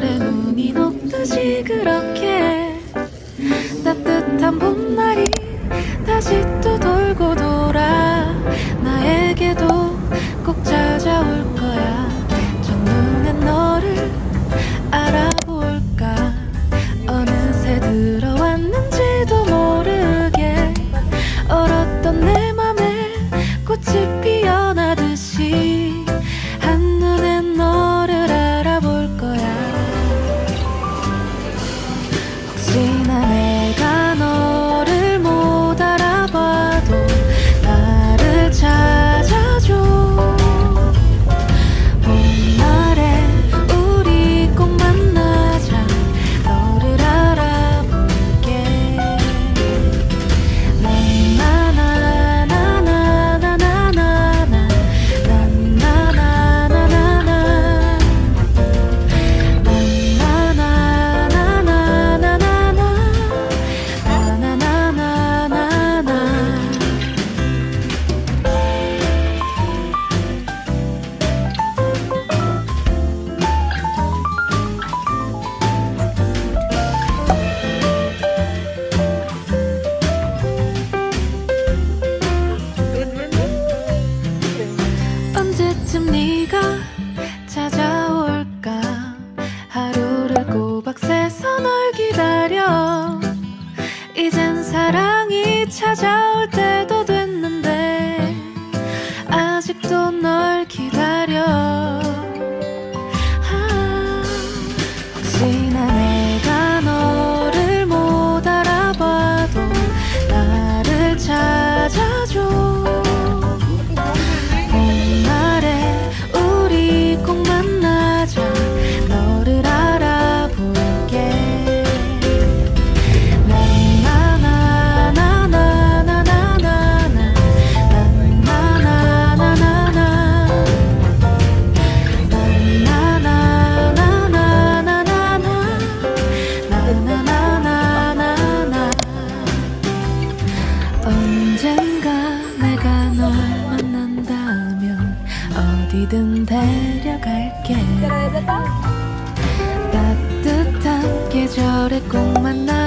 날의 눈이 녹듯이 그렇게 노래 꼭만 나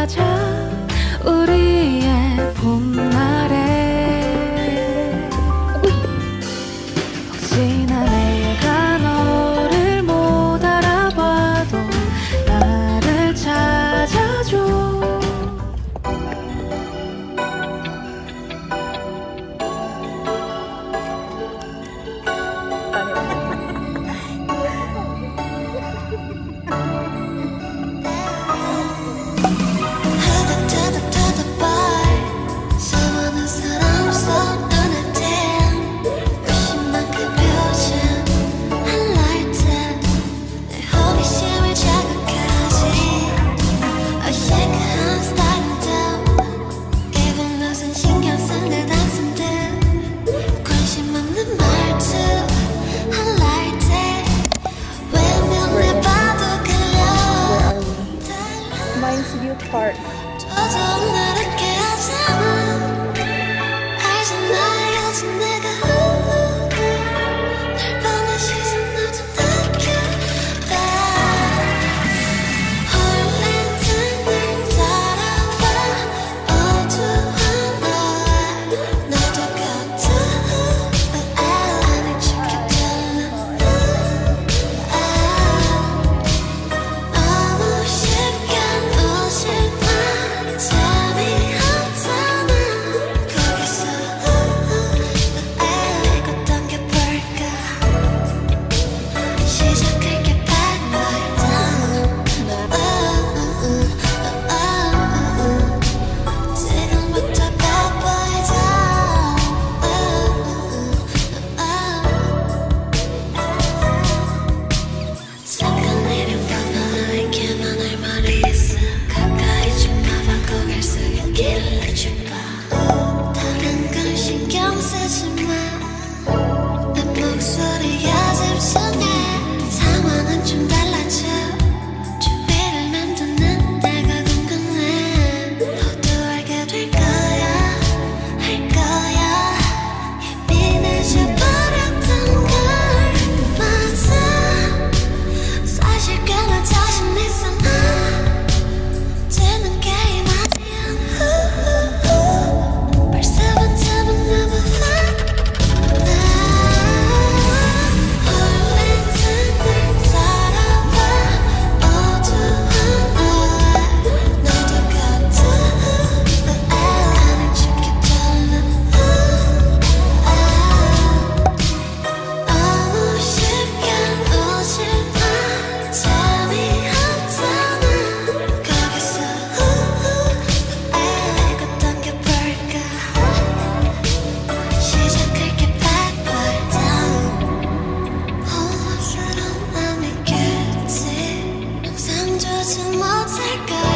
America.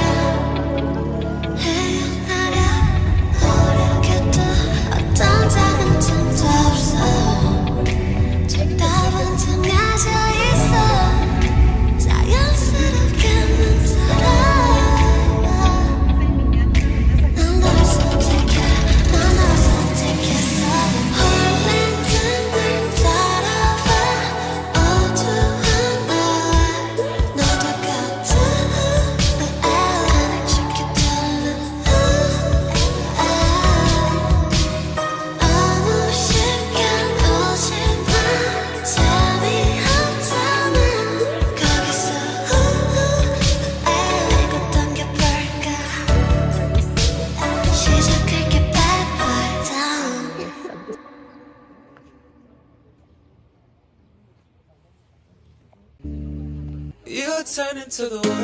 to the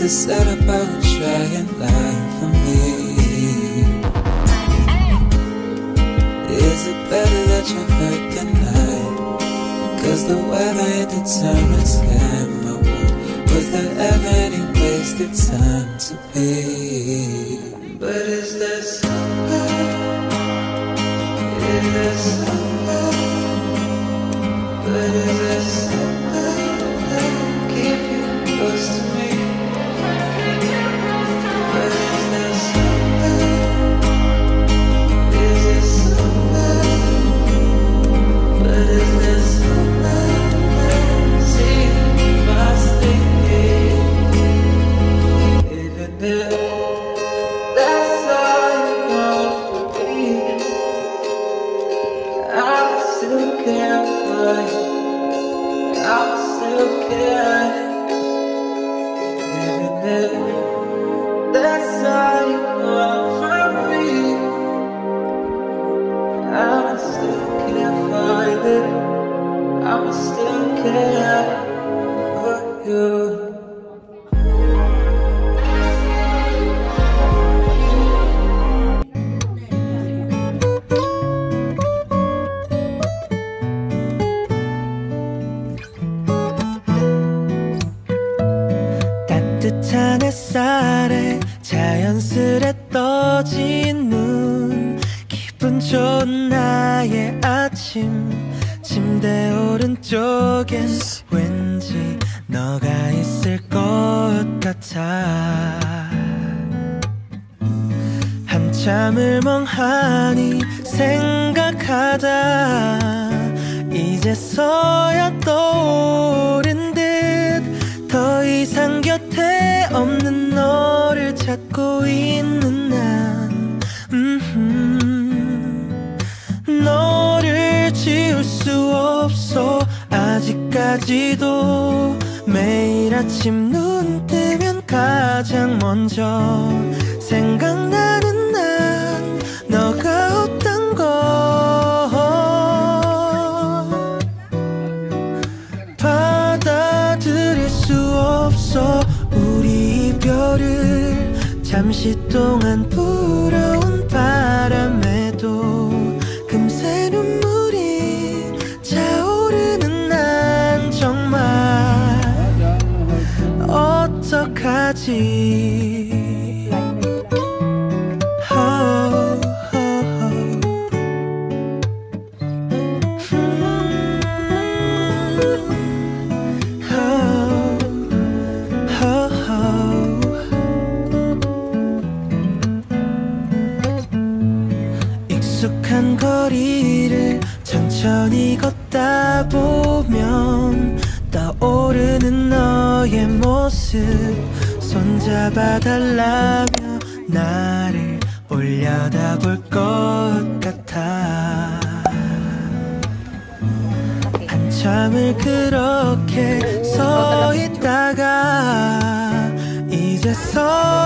It's said about trying life for me. Is it better that you hurt tonight? Cause the weather it determines sky my world. Was there ever any wasted time to be? But is there somewhere? Is there somewhere? But is there somewhere 한참을 멍하니 생각하다 이제서야 떠오른 듯 더 이상 곁에 없는 너를 찾고 있는 난. 너를 지울 수 없어 아직까지도 매일 아침 눈 뜨면 가장 먼저 생각나는 잠시 동안 불어온 바람에도 금세 눈물이 차오르는 난 정말 어떡하지 익숙한 거리를 천천히 걷다 보면 떠오르는 너의 모습 손잡아 달라며 나를 올려다 볼 것 같아. 한참을 그렇게 서 있다가 이제서